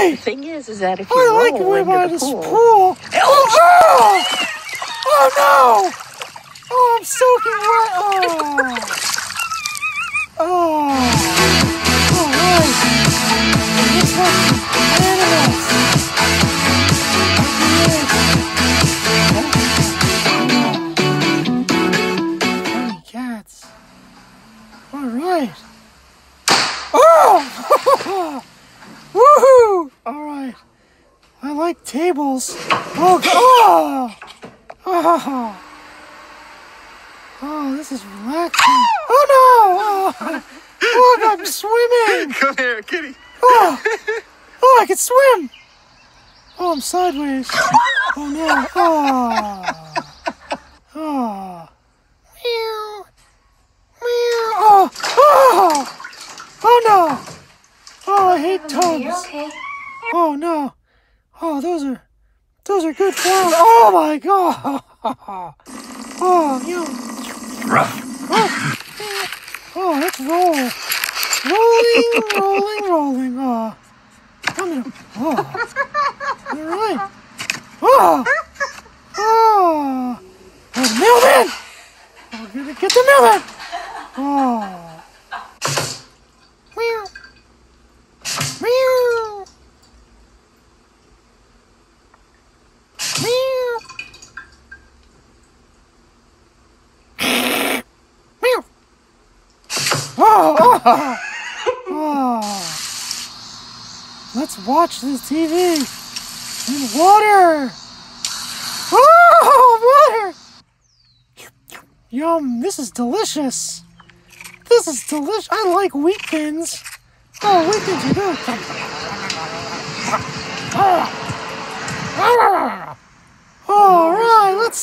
right. The thing is, is that if you I roll like way into the this pool, pool. Oh, oh! Oh no! Oh, I'm soaking wet. Oh. Oh. All right. Let's watch animals. Tiny cats. All right. Oh! Woohoo! All right. I like tables. Oh, g- oh! Oh, oh this is relaxing. Oh no! Oh, oh I'm swimming. Come here, kitty. Oh, oh, I can swim. Oh, I'm sideways. Oh no! Oh, oh, meow, meow. Oh, oh, oh no! Oh, I hate tubs. okay? Oh no! Oh, those are those are good flowers. Oh my god! Oh, you. Oh, oh, let's roll. Rolling, rolling, rolling. Oh, come here. Oh, all right. Oh, oh, oh, the mailman! Oh, get, get the mailman! Oh. Meow. Meow. Meow. Meow. Oh. Let's watch this TV in water. Oh, water. Yum, this is delicious. This is delicious. I like wheat weekends. Oh, weekends are good. All right, let's